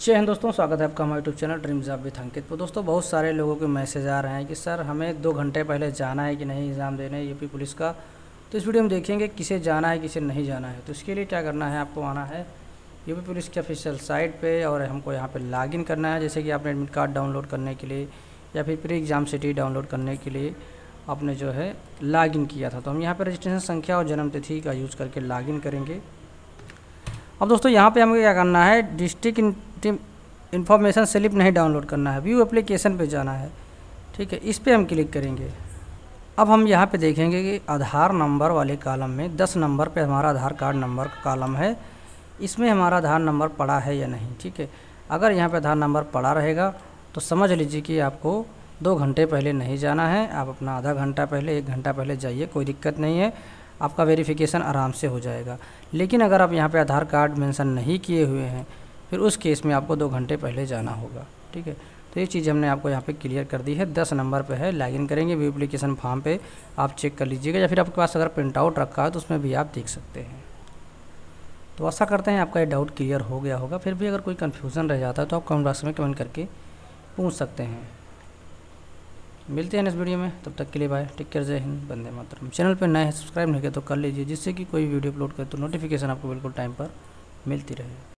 जय हिंद दोस्तों, स्वागत है आपका हमारे YouTube channel dreams of with Ankit तो दोस्तों, बहुत सारे लोगों के मैसेज आ रहे हैं कि, सर, हमें दो घंटे पहले जाना है कि नहीं एग्ज़ाम देने यूपी पुलिस का? तो इस वीडियो में देखेंगे किसे जाना है, किसे नहीं जाना है। तो इसके लिए क्या करना है, आपको आना है यूपी पुलिस की ऑफिशियल साइट पर और हमको यहाँ पे लॉगिन करना है। जैसे कि आपने एडमिट कार्ड डाउनलोड करने के लिए या फिर प्री एग्ज़ाम सिटी डाउनलोड करने के लिए आपने जो है लॉगिन किया था। तो हम यहाँ पर रजिस्ट्रेशन संख्या और जन्म तिथि का यूज़ करके लॉगिन करेंगे। अब दोस्तों, यहाँ पे हमें क्या करना है डिस्ट्रिक्ट इन्फॉर्मेशन स्लिप नहीं डाउनलोड करना है, व्यू एप्लीकेशन पे जाना है। ठीक है, इस पर हम क्लिक करेंगे। अब हम यहाँ पे देखेंगे कि आधार नंबर वाले कॉलम में दस नंबर पे हमारा आधार कार्ड नंबर का कॉलम है। इसमें हमारा आधार नंबर पड़ा है या नहीं? ठीक है, अगर यहाँ पे आधार नंबर पड़ा रहेगा तो समझ लीजिए कि आपको दो घंटे पहले नहीं जाना है। आप अपना आधा घंटा पहले, एक घंटा पहले जाइए, कोई दिक्कत नहीं है, आपका वेरिफिकेशन आराम से हो जाएगा। लेकिन अगर आप यहाँ पे आधार कार्ड मेंशन नहीं किए हुए हैं फिर उस केस में आपको दो घंटे पहले जाना होगा, ठीक है? तो ये चीज़ हमने आपको यहाँ पे क्लियर कर दी है। दस नंबर पे है, लॉगिन करेंगे व्यू एप्लीकेशन फॉर्म पे आप चेक कर लीजिएगा, या फिर आपके पास अगर प्रिंट आउट रखा है तो उसमें भी आप देख सकते हैं। तो आशा करते हैं, आपका ये डाउट क्लियर हो गया होगा। फिर भी अगर कोई कन्फ्यूज़न रह जाता है तो आप कमेंट बॉक्स में कमेंट करके पूछ सकते हैं। मिलते हैं इस वीडियो में। तब तक के लिए बाय टेक केयर जय हिंद बंदे मातरम चैनल पर नए सब्सक्राइब नहीं किया तो कर लीजिए, जिससे कि कोई वीडियो अपलोड करे तो नोटिफिकेशन आपको बिल्कुल टाइम पर मिलती रहे।